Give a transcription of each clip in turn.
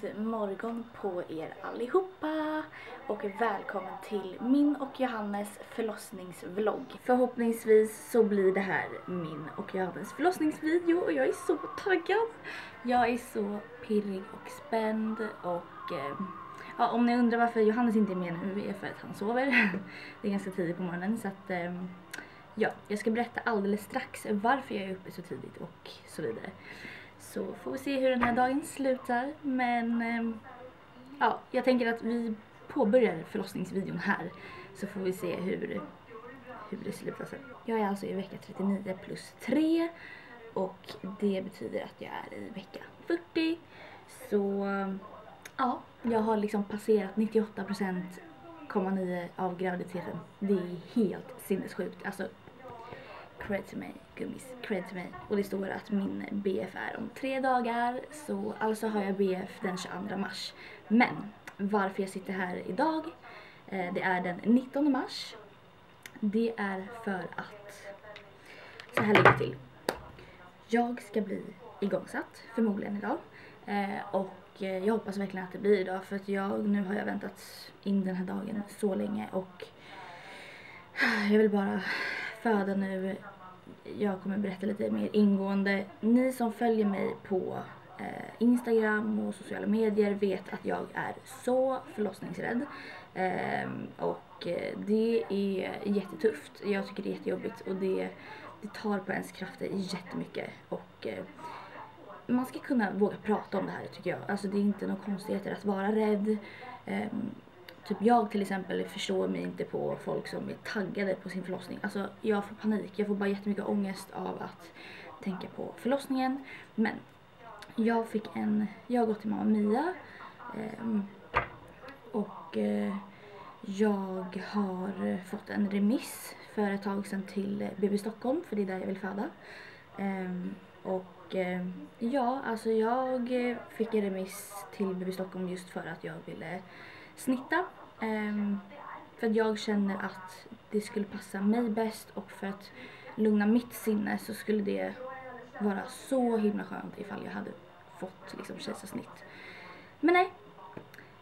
god morgon på er allihopa och välkommen till min och Johannes förlossningsvlogg. Förhoppningsvis så blir det här min och Johannes förlossningsvideo och jag är så taggad. Jag är så pirrig och spänd och eh, ja, om ni undrar varför Johannes inte är med nu är för att han sover. Det är ganska tidigt på morgonen så att eh, ja, jag ska berätta alldeles strax varför jag är uppe så tidigt och så vidare. Så får vi se hur den här dagen slutar. Men eh, ja, jag tänker att vi påbörjar förlossningsvideon här. Så får vi se hur, hur det slutar sen. Jag är alltså i vecka 39 plus 3. Och det betyder att jag är i vecka 40. Så ja, jag har liksom passerat 98,9% av graviditeten. Det är helt sinnessjukt. Alltså cred till mig, gummis, cred till mig. Och det står att min BF är om tre dagar, så alltså har jag BF den 22 mars. Men varför jag sitter här idag, eh, det är den 19 mars. Det är för att, så här ligger det till. Jag ska bli igångsatt, förmodligen idag. Eh, och eh, jag hoppas verkligen att det blir idag för att jag, nu har jag väntat in den här dagen så länge och jag vill bara föda nu. Jag kommer berätta lite mer ingående. Ni som följer mig på eh, Instagram och sociala medier vet att jag är så förlossningsrädd. Ehm, eh, och det är jättetufft. Jag tycker det är jättejobbigt och det, det tar på ens krafter jättemycket. Och eh, man ska kunna våga prata om det här tycker jag. Alltså det är inte några konstigheter att vara rädd. Um, Typ jag till exempel förstår mig inte på folk som är taggade på sin förlossning. Alltså jag får panik, jag får bara jättemycket ångest av att tänka på förlossningen. Men jag fick en, jag har gått till mamma Mia eh, och eh, jag har fått en remiss för ett tag sedan till BB Stockholm för det är där jag vill föda. Ehm, eh, och ja, alltså jag fick en remiss till BB Stockholm just för att jag ville snitta. Um, för att jag känner att det skulle passa mig bäst och för att lugna mitt sinne så skulle det vara så himla skönt ifall jag hade fått liksom kejsarsnitt. Men nej,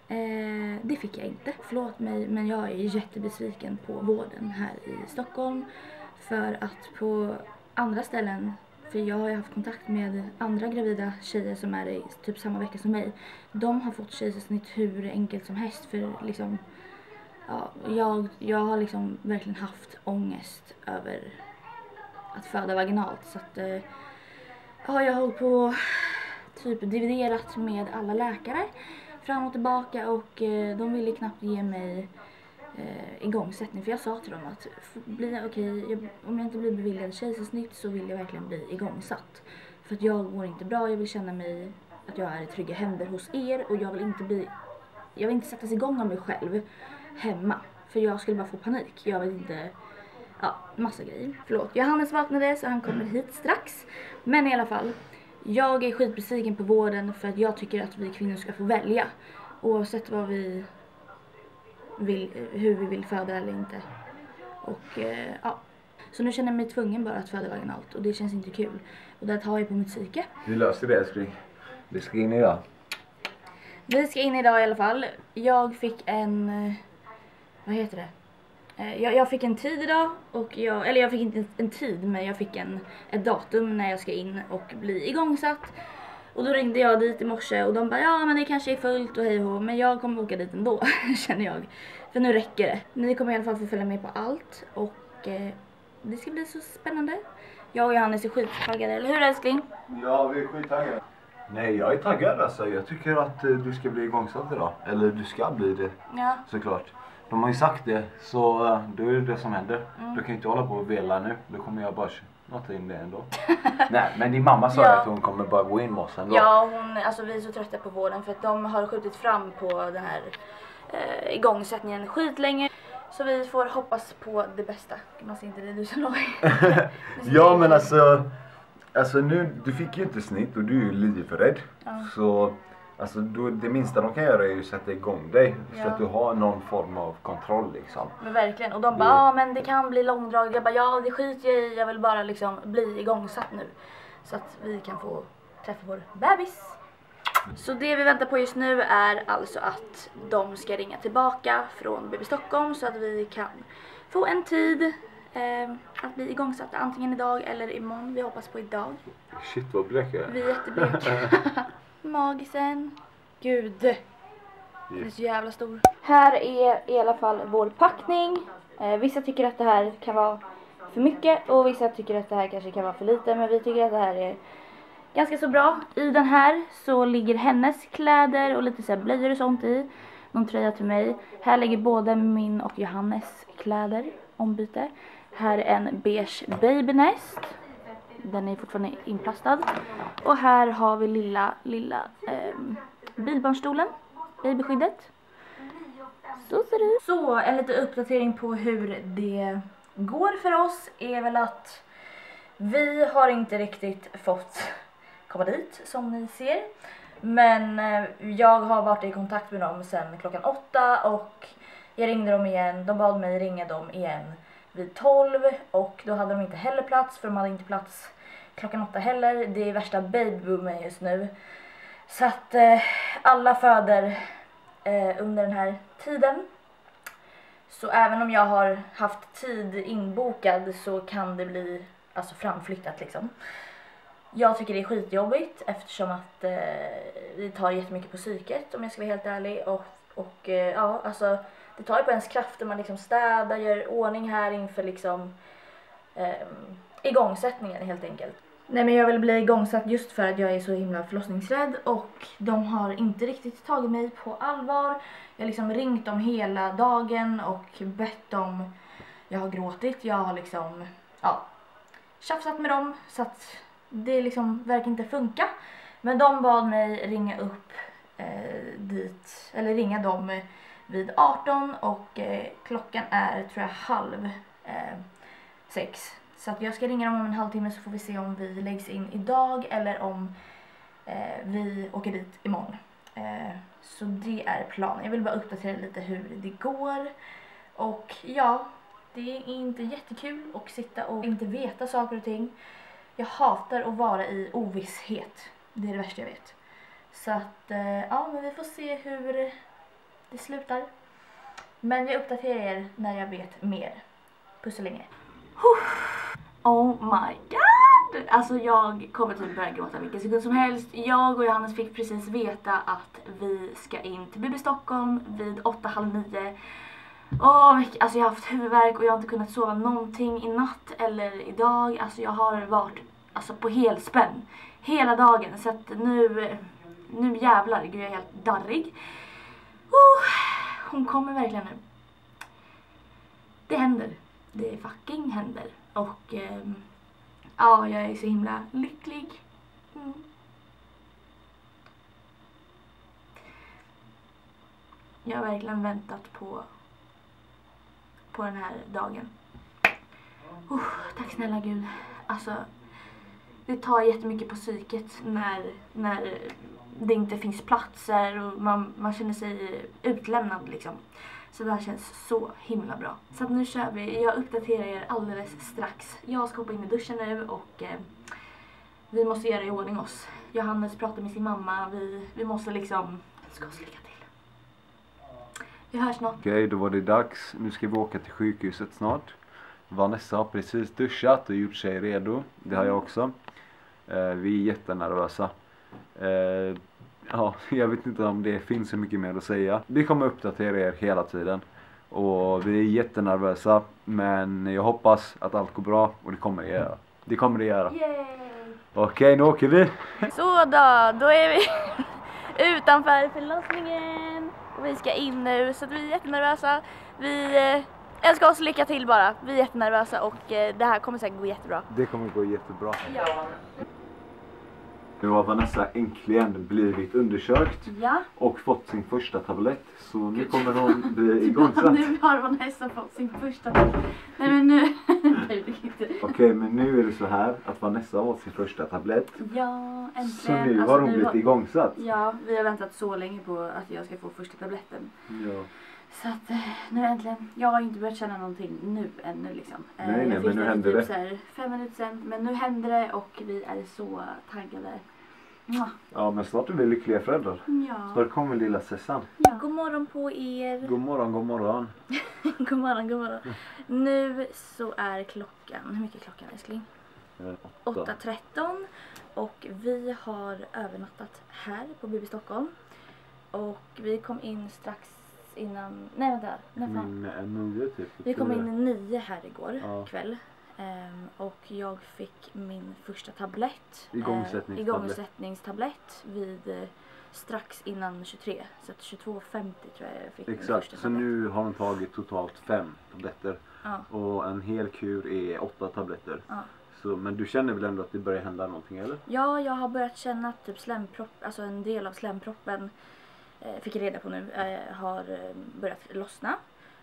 eh, det fick jag inte. Förlåt mig men jag är jättebesviken på vården här i Stockholm för att på andra ställen för jag har ju haft kontakt med andra gravida tjejer som är i typ samma vecka som mig. De har fått kejsarsnitt hur enkelt som helst för liksom ja, jag, jag har liksom verkligen haft ångest över att föda vaginalt så att eh, ja, jag har hållit på typ dividerat med alla läkare fram och tillbaka och eh, de ville knappt ge mig eh, igångsättning. För jag sa till dem att bli, okay, jag, om jag inte blir beviljad kejsarsnitt så vill jag verkligen bli igångsatt. För att jag mår inte bra, jag vill känna mig att jag är i trygga händer hos er och jag vill inte bli, jag vill inte sättas igång av mig själv hemma. För jag skulle bara få panik. Jag vill inte, ja massa grejer. Förlåt, Johannes vaknade så han kommer hit strax. Men i alla fall, jag är skitbesviken på vården för att jag tycker att vi kvinnor ska få välja. Oavsett vad vi vill, hur vi vill föda eller inte. Och eh, ja. Så nu känner jag mig tvungen bara att föda vaginalt och det känns inte kul. Och det tar jag på mitt psyke. Hur löser det älskling? Vi ska in idag. Vi ska in idag i alla fall. Jag fick en, eh, vad heter det? Eh, jag, jag, fick en tid idag, och jag, eller jag fick inte en tid men jag fick en, ett datum när jag ska in och bli igångsatt. Och då ringde jag dit i morse och de bara ja men det kanske är fullt och hej och men jag kommer åka dit ändå känner jag. För nu räcker det. Ni kommer i alla fall få följa med på allt och eh, det ska bli så spännande. Jag och Johannes är skittaggade, eller hur älskling? Ja vi är skittaggade. Nej jag är taggad alltså. Jag tycker att eh, du ska bli igångsatt idag. Eller du ska bli det. Ja. Såklart. De har ju sagt det så uh, då är det det som händer. Mm. Du kan ju inte hålla på och vela nu. Då kommer jag bara nota in det ändå. Nej men din mamma sa Ja. att hon kommer bara gå in med oss ändå. Ja, hon, alltså vi är så trötta på vården för att de har skjutit fram på den här eh, igångsättningen skitlänge. Så vi får hoppas på det bästa. Man ser inte det, du som låg. ja men alltså. Alltså nu, du fick ju inte snitt och du är ju livrädd. Ja. Så alltså då, det minsta de kan göra är ju att sätta igång dig. Så Ja. att du har någon form av kontroll liksom. Men verkligen. Och de bara, ja men det kan bli långdraget. Jag bara, ja det skiter jag i. Jag vill bara liksom bli igångsatt nu. Så att vi kan få träffa vår bebis. Så det vi väntar på just nu är alltså att de ska ringa tillbaka från BB Stockholm så att vi kan få en tid eh, att bli igångsatta antingen idag eller imorgon. Vi hoppas på idag. Shit vad blek jag Vi är jättebleka. Magisen. Gud. Den är så jävla stor. Här är i alla fall vår packning. Eh, vissa tycker att det här kan vara för mycket och vissa tycker att det här kanske kan vara för lite. Men vi tycker att det här är ganska så bra. I den här så ligger hennes kläder och lite så här blöjor och sånt i. Någon tröja till mig. Här ligger både min och Johannes kläder, ombyte. Här är en beige babynest. Den är fortfarande inplastad. Och här har vi lilla, lilla eh, bilbarnstolen. Babyskyddet. Så ser det ut. Så en liten uppdatering på hur det går för oss är väl att vi har inte riktigt fått komma dit som ni ser. Men eh, jag har varit i kontakt med dem sedan klockan åtta och jag ringde dem igen. De bad mig ringa dem igen vid 12 och då hade de inte heller plats för de hade inte plats klockan åtta heller. Det är värsta babyboomen just nu. Så att eh, alla föder eh, under den här tiden. Så även om jag har haft tid inbokad så kan det bli alltså framflyttat liksom. Jag tycker det är skitjobbigt eftersom att eh, det tar jättemycket på psyket om jag ska vara helt ärlig. Och, och eh, ja, alltså det tar ju på ens krafter. Man liksom städar, gör ordning här inför liksom eh, igångsättningen helt enkelt. Nej men jag vill bli igångsatt just för att jag är så himla förlossningsrädd och de har inte riktigt tagit mig på allvar. Jag har liksom ringt dem hela dagen och bett dem. Jag har gråtit, jag har liksom, ja, tjafsat med dem så att det liksom verkar inte funka. Men de bad mig ringa upp eh, dit, eller ringa dem vid 18 och eh, klockan är tror jag halv eh, sex. Så att jag ska ringa dem om en halvtimme så får vi se om vi läggs in idag eller om eh, vi åker dit imorgon. Eh, så det är planen. Jag vill bara uppdatera lite hur det går. Och ja, det är inte jättekul att sitta och inte veta saker och ting. Jag hatar att vara i ovisshet. Det är det värsta jag vet. Så att, eh, ja men vi får se hur det slutar. Men jag uppdaterar er när jag vet mer. Puss så länge. Oh my god! Alltså jag kommer typ börja gråta vilken sekund som helst. Jag och Johannes fick precis veta att vi ska in till BB Stockholm vid 8.30. Åh, alltså jag har haft huvudvärk och jag har inte kunnat sova någonting i natt eller idag. Alltså jag har varit alltså, på helspänn hela dagen. Så att nu, nu jävlar, gud jag är helt darrig. Oh, hon kommer verkligen nu. Det händer. Det fucking händer. Och eh, ja, jag är så himla lycklig. Mm. Jag har verkligen väntat på, på den här dagen. Oh, tack snälla gud. Alltså, det tar jättemycket på psyket när, när det inte finns platser och man, man känner sig utlämnad liksom. Så det här känns så himla bra. Så att nu kör vi. Jag uppdaterar er alldeles strax. Jag ska hoppa in i duschen nu och eh, vi måste göra i ordning oss. Johannes pratar med sin mamma. Vi, vi måste liksom... Ska oss lycka till. Vi hörs snart. Okej, då var det dags. Nu ska vi åka till sjukhuset snart. Vanessa har precis duschat och gjort sig redo. Det har jag också. Eh, vi är jättenervösa. Eh, ja, jag vet inte om det finns så mycket mer att säga. Vi kommer uppdatera er hela tiden. Och vi är jättenervösa. Men jag hoppas att allt går bra och det kommer det göra. Det kommer det göra. Yay! Okej, nu åker vi. Så då, då är vi utanför förlossningen. Och vi ska in nu så vi är jättenervösa. Vi eh, önskar oss lycka till bara. Vi är jättenervösa och det här kommer säkert gå jättebra. Det kommer gå jättebra. Ja. Nu har Vanessa äntligen blivit undersökt Ja. och fått sin första tablett. Så nu kommer hon bli igångsatt. nu har Vanessa fått sin första Nej men nu... Nej, inte. Okej, men nu är det så här att Vanessa har fått sin första tablett. Ja, äntligen. Så nu Alltså, har hon nu blivit igångsatt. Ja, vi har väntat så länge på att jag ska få första tabletten. Ja. Så att eh, nu äntligen. Jag har inte börjat känna någonting nu ännu liksom. Eh, Nej, nej, jag men nu det händer typ det. Så här, fem minuter sen. Men nu händer det och vi är så taggade. Mwah. Ja men snart är vi lyckliga föräldrar. Ja. Snart kommer lilla Sessan. ja. God morgon på er. God morgon, god morgon. god morgon, god morgon. Nu så är klockan, hur mycket är klockan älskling? Eh, åtta. 8.13 och vi har övernattat här på BB Stockholm. Och vi kom in strax innan, nej vänta, när fan? Min eh, nio typ. Vi kom in nio här igår Ja. kväll. Ehm, och jag fick min första tablett. Igångsättningstablett. Eh, igångsättningstablett vid eh, strax innan 23. Så att 22.50 tror jag jag fick min Exakt, första så tablett. nu har de tagit totalt fem tabletter. Ja, Och en hel kur är åtta tabletter. ja. Så, men du känner väl ändå att det börjar hända någonting eller? ja, jag har börjat känna att typ slempropp, alltså en del av slemproppen, eh, fick jag reda på nu, eh, har eh, börjat lossna.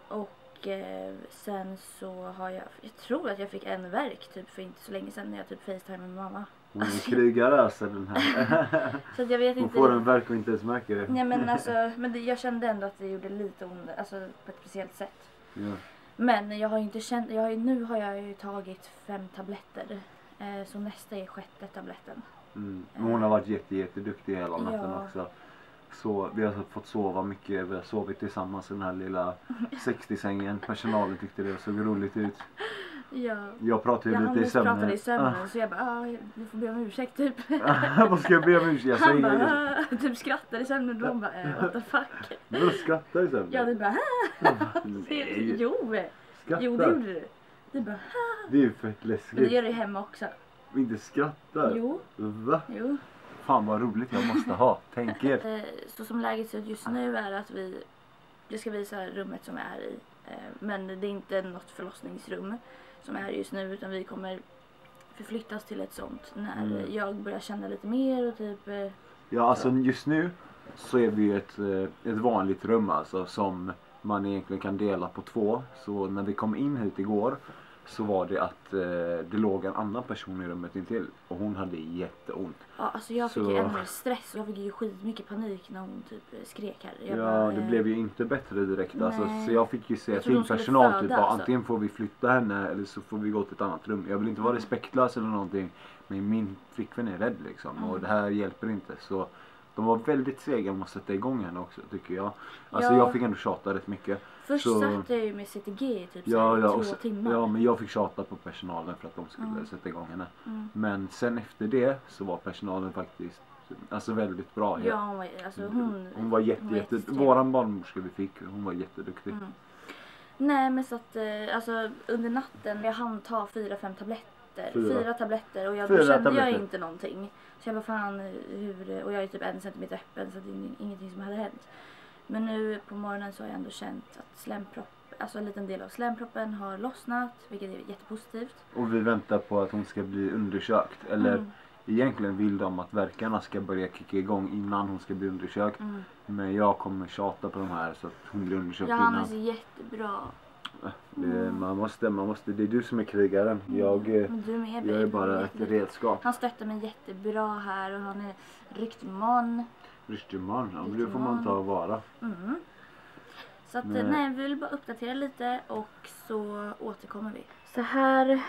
Och eh, sen så har jag, jag tror att jag fick en verk typ för inte så länge sedan när jag typ facetimade med mamma. Hon är Alltså- krigare alltså den här. Så jag vet Hon inte. får en verk och inte ens märker det. Nej men alltså, men det, jag kände ändå att det gjorde lite ont, alltså på ett speciellt sätt. Ja. Men jag har ju inte känt, jag har ju, nu har jag ju tagit fem tabletter. Eh, så nästa är sjätte tabletten. Mm. Men hon har varit jätte, jätteduktig hela natten Ja. också. Så vi har fått sova mycket. Vi har sovit tillsammans i den här lilla 60-sängen. Personalen tyckte det såg roligt ut. Ja. Jag pratade Jag ju lite i nyss prata sömnen. i sömnen så jag bara, ah, du får be om ursäkt typ. Ah, Vad ska jag be om ursäkt? Jag Han säger bara, ah, typ skrattar i sömnen och de bara, eh, what the fuck. Vadå skrattar i sömnen? Ja du bara, ah. Nej, jo. skrattar. Jo det gjorde du. Du bara, ah. Det är ju fett Men det läskigt. gör du hemma också. Och inte skrattar. Jo, Va? jo. Fan vad roligt jag måste ha. Tänk er. Eh, Så som läget ser ut just nu är att vi, jag ska visa rummet som jag är i. Eh, Men det är inte något förlossningsrum som är just nu utan vi kommer förflyttas till ett sånt när Mm. jag börjar känna lite mer och typ eh, Ja alltså just nu så är vi i ett, ett vanligt rum alltså som man egentligen kan dela på två. Så när vi kom in hit igår så var det att eh, det låg en annan person i rummet intill och hon hade jätteont. Ja, alltså jag fick Så- ju ännu mer stress och jag fick ju skitmycket panik när hon typ skrek här. Jag ja bara, det eh, blev ju inte bättre direkt alltså. Så jag fick ju säga till personal föda, typ bara, alltså. antingen får vi flytta henne eller så får vi gå till ett annat rum. Jag vill inte vara Mm. respektlös eller någonting men min flickvän är rädd liksom och Mm. det här hjälper inte. Så de var väldigt sega med att sätta igång henne också tycker jag. Alltså Ja. jag fick ändå tjata rätt mycket. Först så- satt jag ju med CTG i typ Ja, ja, två timmar. ja, men jag fick tjata på personalen för att de skulle Mm. sätta igång henne. Mm. Men sen efter det så var personalen faktiskt alltså väldigt bra. Ja, hon var, alltså hon, hon var jätte, jätte, jättetrevlig. våran barnmorska vi fick, hon var jätteduktig. Mm. Nej men så att eh, alltså under natten jag hann ta fyra, fem tabletter. Fyra. Fyra, tabletter och jag, Fyra då kände tabletter. jag inte någonting. Så jag bara fan hur, och jag är typ en centimeter öppen så det är ing- ingenting som hade hänt. Men nu på morgonen så har jag ändå känt att slempropp, alltså en liten del av slemproppen har lossnat vilket är jättepositivt. Och vi väntar på att hon ska bli undersökt. Eller Mm. egentligen vill de att verkarna ska börja kicka igång innan hon ska bli undersökt. Mm. Men jag kommer tjata på de här så att hon blir undersökt Johannes innan. är jättebra. Det, man måste, man måste, det är du som är krigaren. Jag, eh, Men du med jag är bara ett redskap. Han stöttar mig jättebra här och han är riktig man. Riktig man, ja, men det får man ta och vara. Mm. Så att, Nej. nej, vi vill bara uppdatera lite och så återkommer vi. Så här,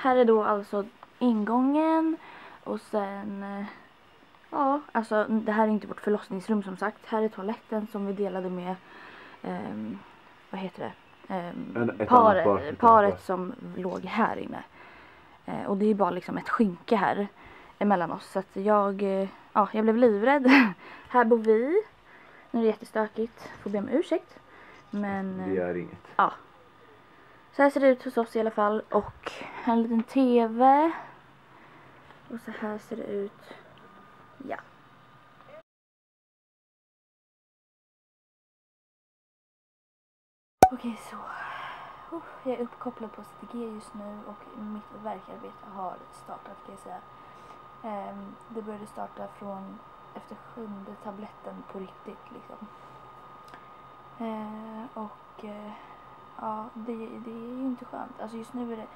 här är då alltså ingången och sen, eh, ja, alltså det här är inte vårt förlossningsrum som sagt. Här är toaletten som vi delade med, ehm, vad heter det? Annat par, paret som låg här inne. Eh, och det är bara liksom ett skynke här emellan oss. Så att jag, eh, ja, jag blev livrädd. här bor vi. Nu är det jättestökigt. Får be om ursäkt. Men eh, Det är inget. så här ser det ut hos oss i alla fall. Och en liten TV. Och så här ser det ut. Ja. Okej så. Jag är uppkopplad på CTG just nu och mitt verkarbete har startat kan jag säga. Ehm, det började starta från efter sjunde tabletten på riktigt liksom. Ehm, och eh, ja, det, det är ju inte skönt. Alltså just nu är det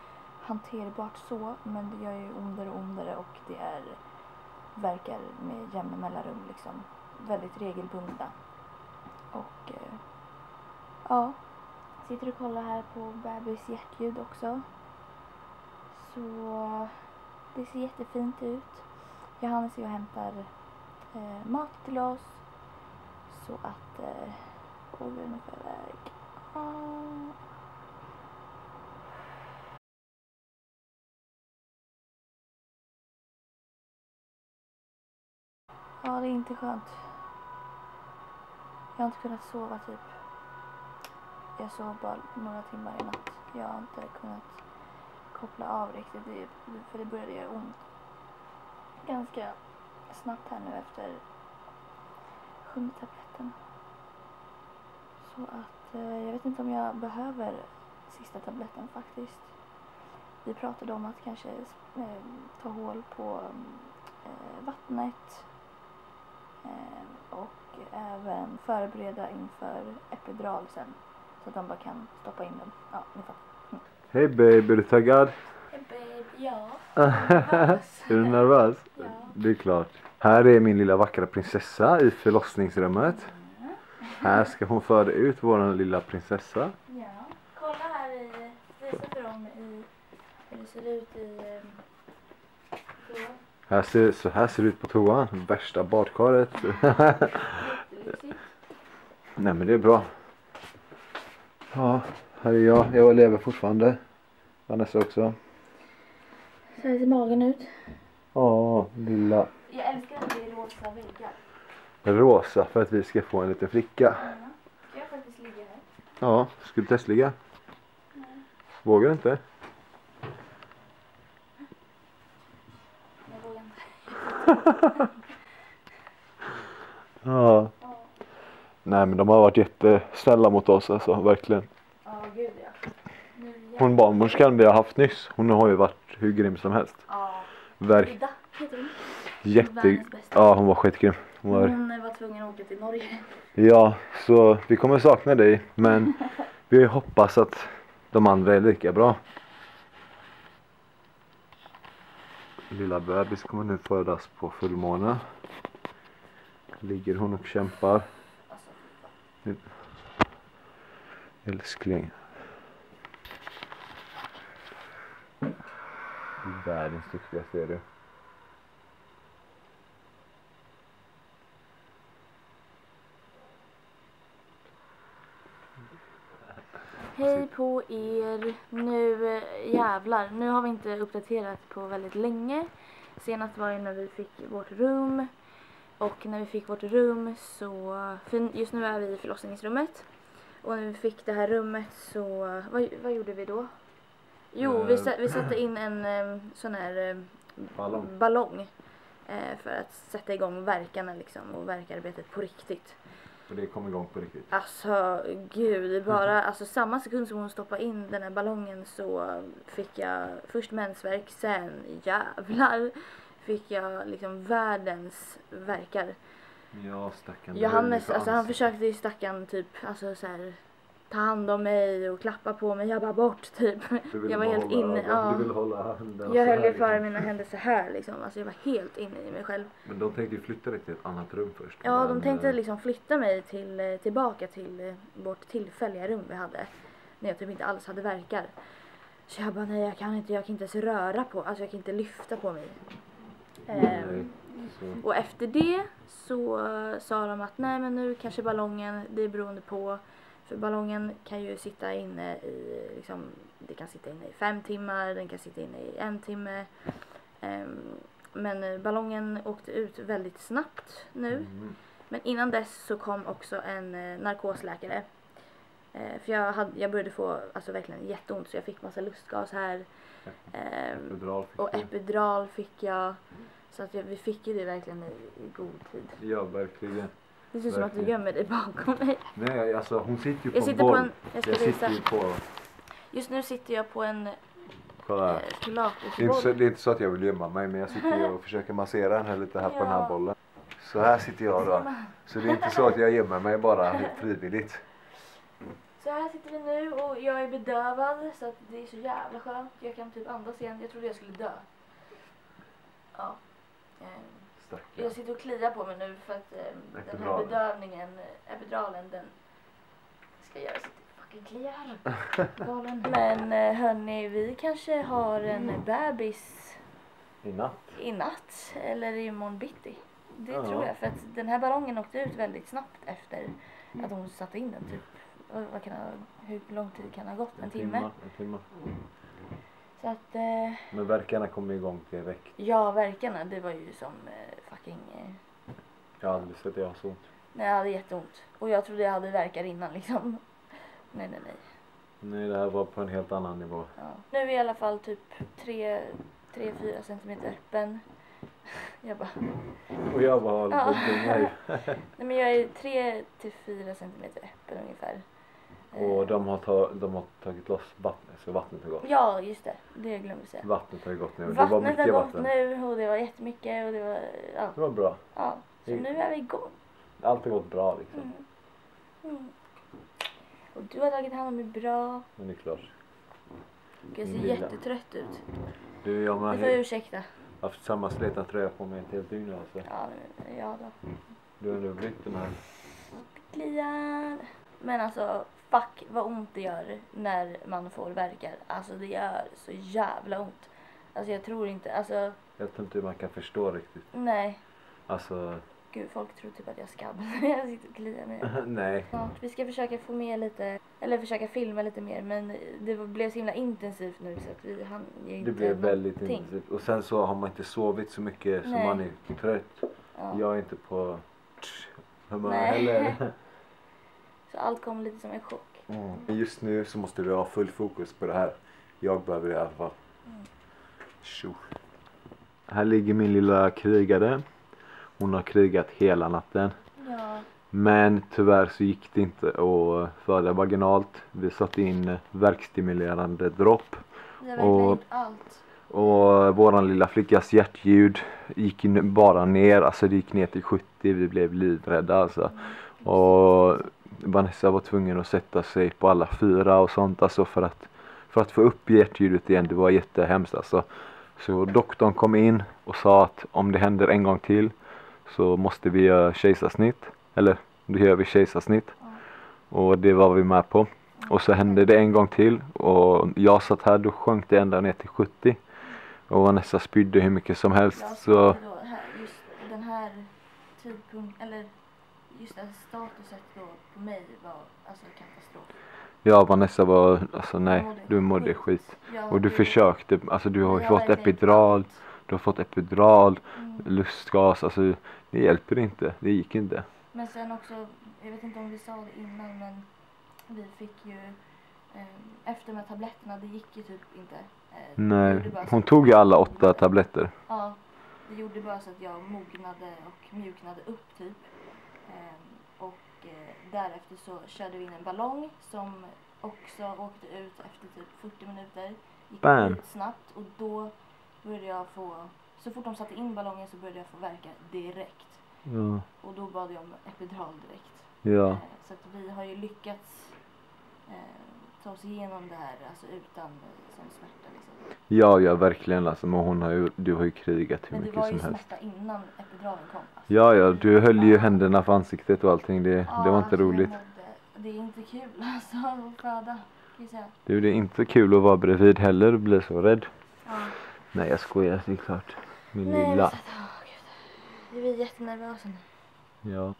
hanterbart så, men det gör ju ondare och ondare och det är verkar med jämna mellanrum liksom. Väldigt regelbundna. Och eh, ja, sitter och kollar här på bebis hjärtljud också. Så det ser jättefint ut. Johannes är och hämtar eh, mat till oss. Så att... Eh, åh vi är iväg. Ah. Ja, det är inte skönt. Jag har inte kunnat sova typ. Jag sov bara några timmar i natt. Jag har inte kunnat koppla av riktigt. Det, för det började göra ont ganska snabbt här nu efter sjunde tabletten. Så att eh, jag vet inte om jag behöver sista tabletten faktiskt. Vi pratade om att kanske eh, ta hål på eh, vattnet eh, och även förbereda inför epidural sen. Så att de bara kan stoppa in den. Ja, ni fattar. Hej babe, är du taggad? Hey babe, ja. är du nervös? Ja. Det är klart. Här är min lilla vackra prinsessa i förlossningsrummet. Här ska hon föda ut vår lilla prinsessa. Ja, kolla här i, visa för dem i hur det ser ut i eh, toan. Här ser, så här ser det ut på toan. Värsta badkaret. Nej men det är bra. Ja, här är jag. Jag lever fortfarande. Vanessa också. Så här ser magen ut. Ja, lilla Jag älskar att det är rosa väggar. rosa för att vi ska få en liten flicka. Ska jag faktiskt ligga här? Ja, ska du testligga? Vågar du inte? Jag vågar inte. Ja. Nej men de har varit jättesnälla mot oss alltså, verkligen. ja gud ja. Hon barnmorskan vi har haft nyss, hon har ju varit hur grym som helst. Ja. Verk, Ida heter hon. jätte, Världens bästa. ja hon var skitgrym. Hon var, Hon var tvungen att åka till Norge. ja, så vi kommer sakna dig men vi hoppas att de andra är lika bra. Lilla bebis kommer nu födas på fullmåne. Ligger hon och kämpar. Alltså, Älskling. Världens duktigaste är du. Hej på er! Nu eh, jävlar, nu har vi inte uppdaterat på väldigt länge. Senast var ju när vi fick vårt rum. Och när vi fick vårt rum så, för just nu är vi i förlossningsrummet. Och när vi fick det här rummet så, vad, vad gjorde vi då? Jo, vi, Eh. vi satte in en sån här Ballong. ballong. Eh, för att sätta igång verkarna liksom och verkarbetet på riktigt. Och det kom igång på riktigt. Alltså gud, bara alltså samma sekund som hon stoppade in den här ballongen så fick jag först mensvärk, sen jävlar fick jag liksom världens verkar. Ja stackarn. Johannes, alltså han försökte ju stackarn typ, alltså så här ta hand om mig och klappa på mig, jag bara bort typ. Jag var helt inne, ja. Du ville hålla händerna Jag höll ju för liksom. mina händer så här liksom, alltså jag var helt inne i mig själv. Men de tänkte ju flytta dig till ett annat rum först. Ja, de men, tänkte eh, liksom flytta mig till, eh, tillbaka till eh, vårt tillfälliga rum vi hade. När jag typ inte alls hade verkar. Så jag bara, nej jag kan inte, jag kan inte ens röra på, alltså jag kan inte lyfta på mig. Så. och efter det så sa de att nej men nu kanske ballongen, det är beroende på. För ballongen kan ju sitta inne i, liksom, det kan sitta inne i fem timmar, den kan sitta inne i en timme. Ehm, men ballongen åkte ut väldigt snabbt nu. Mm. Men innan dess så kom också en eh, narkosläkare. Eh, för jag, hade, jag började få alltså, verkligen jätteont så jag fick massa lustgas här. Ehm, Epidural och du. epidural fick jag. Så att jag, vi fick ju det verkligen i, i god tid. Ja verkligen. Det ser ut som att du gömmer dig bakom mig. Nej alltså hon sitter ju på Jag sitter en på boll. en, jag Jag sitter ju på, Just nu sitter jag på en kolla här. Det är, inte så, det är inte så att jag vill gömma mig men jag sitter ju och försöker massera den här lite här på den här Ja. bollen. Så här sitter jag då. Så det är inte så att jag gömmer mig bara frivilligt. Så här sitter vi nu och jag är bedövad så att det är så jävla skönt. Jag kan typ andas igen. Jag trodde jag skulle dö. Ja. Ehm, Stackarn. Jag sitter och kliar på mig nu för att eh, den här bedövningen, epiduralen, den ska göra sitt fucking kliar. Galen. Men eh, hörni, vi kanske har en bebis I natt? i natt eller imorgon bitti. Det Ja. tror jag för att den här ballongen åkte ut väldigt snabbt efter att hon satte in den typ. Vad kan ha, hur lång tid kan det ha gått? En timme? En timme. Så att eh, Men verkarna kom igång direkt. ja, verkarna det var ju som eh, fucking eh, Jag har aldrig sett det ha så ont. Nej, jag hade jätteont. Och jag trodde jag hade verkar innan liksom. Nej, nej, nej. Nej, det här var på en helt annan nivå. Ja. Nu är jag i alla fall typ 3-4 centimeter öppen. Jag bara, Och jag bara håller på Ja. nej men jag är 3-4 centimeter öppen ungefär. Och Eh, de har, ta, de har tagit loss vattnet, så vattnet har gått. Ja, just det. Det jag glömde säga. Vattnet har ju gått nu. Det var Vattnet har mycket gått vatten. nu och det var jättemycket och det var, ja. Det var bra. ja. Så Mm. nu är vi igång. Allt har gått bra liksom. Mm. Mm. Och du har tagit hand om mig bra. Men det är klart. Jag ser lilla. jättetrött ut. Du, jag Du har får ursäkta. haft samma slitna tröja på mig ett helt dygn alltså. Ja, ja då. Du har ändå blivit den här. Kliar. Men alltså, fuck vad ont det gör när man får verkar. Alltså det gör så jävla ont. Alltså jag tror inte, alltså Jag tror inte man kan förstå riktigt. nej. Alltså, Gud, folk tror typ att jag skabbar när jag sitter och kliar mig. nej. Ja, vi ska försöka få med lite, eller försöka filma lite mer men det blev så himla intensivt nu så att vi hann ju inte Det blev väldigt någonting. intensivt. Och sen så har man inte sovit så mycket så Nej. man är trött. Ja. Jag är inte på humör heller. Så allt kom lite som en chock. Men just nu så måste du ha full fokus på det här. Jag behöver det i alla fall. Mm. Tjo. Här ligger min lilla krigare. Hon har krigat hela natten. Ja, Men tyvärr så gick det inte att föda vaginalt. Vi satte in värkstimulerande dropp. vi Och-. Och våran lilla flickas hjärtljud gick bara ner, alltså det gick ner till 70, vi blev livrädda alltså. Och Vanessa var tvungen att sätta sig på alla fyra och sånt alltså för att, för att få upp hjärtljudet igen, det var jättehemskt alltså. Så doktorn kom in och sa att om det händer en gång till så måste vi göra kejsarsnitt. Eller då gör vi kejsarsnitt. Och det var vi med på. Och så hände det en gång till och jag satt här, då sjönk det ända ner till 70. Och Vanessa spydde hur mycket som helst. Så tidpunkten, eller just det statuset då på mig var alltså katastrof. ja, Vanessa var, alltså nej, mådde du mådde skit. Jag Och du försökte, alltså du har ju fått epidural, du har fått epidural, Mm. lustgas, alltså det hjälper inte, det gick inte. Men sen också, jag vet inte om vi sa det innan men vi fick ju eh, efter de här tabletterna, det gick ju typ inte. Eh, Nej, hon tog ju alla åtta tabletter. Ja, det gjorde bara så att jag mognade och mjuknade upp typ. Och eh, därefter så körde vi in en ballong som också åkte ut efter typ 40 minuter. Gick Bam. ut snabbt och då började jag få, så fort de satte in ballongen så började jag få verka direkt. Ja, Och då bad jag om epidural direkt. ja. Eh, så att vi har ju lyckats eh, ta oss igenom det här alltså utan eh, sån smärta liksom. Ja, ja verkligen alltså, men hon har ju, du har ju krigat hur Men det mycket var ju som helst. smärta innan epiduralen kom. Alltså. Ja, ja, du höll ju händerna för ansiktet och allting, det, det var inte alltså, roligt. mådde- Det är inte kul alltså att föda. Du, det är inte kul att vara bredvid heller och bli så rädd. Ja. Nej, jag skojar, det är klart. Min Nej, lilla. att, åh, gud. Vi är jättenervösa nu. Ja.